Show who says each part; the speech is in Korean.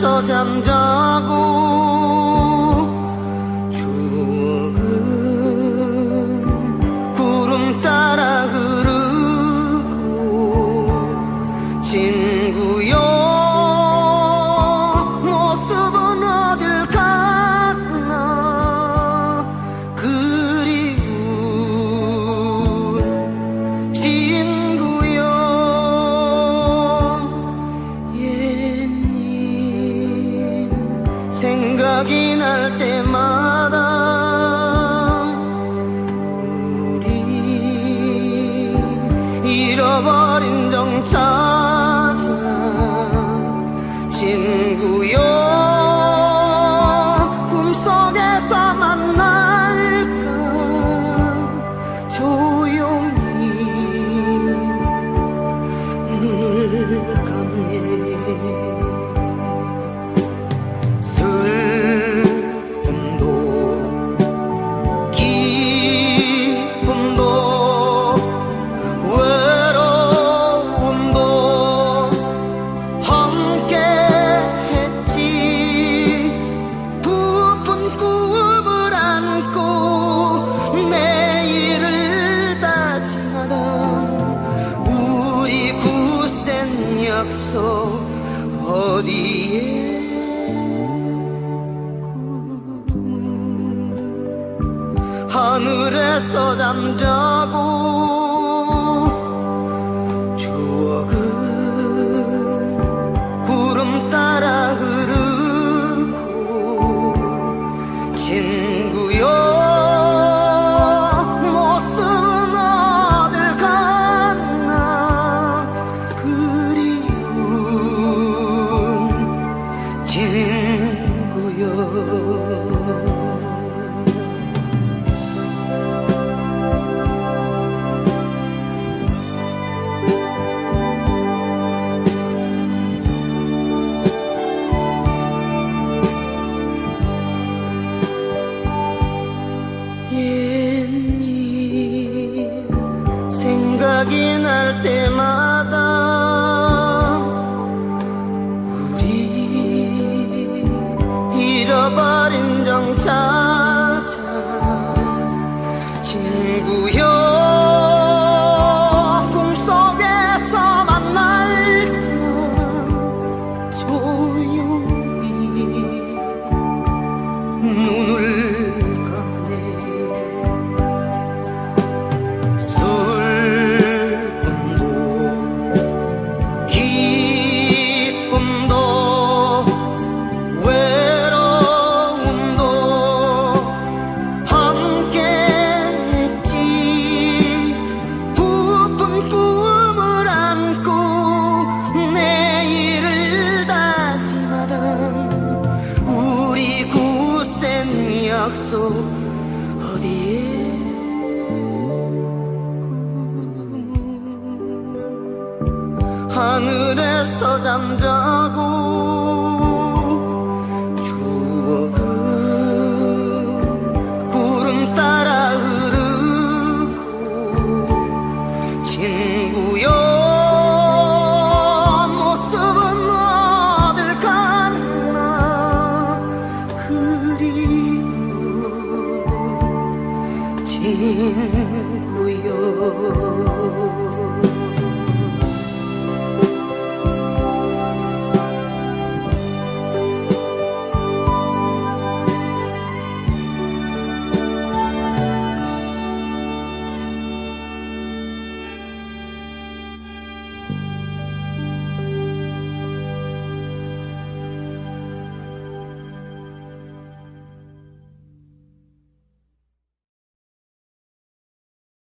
Speaker 1: 하늘에서 잠자고 추억은 구름 따라 흐르고 친구여 생각이 날 때마다 하늘에서 잠자고 추억은 구름 따라 흐르고 친 날 때마다 우리 잃어버린 정 찾아 친구여 약속 어디에 하늘에서 잠자고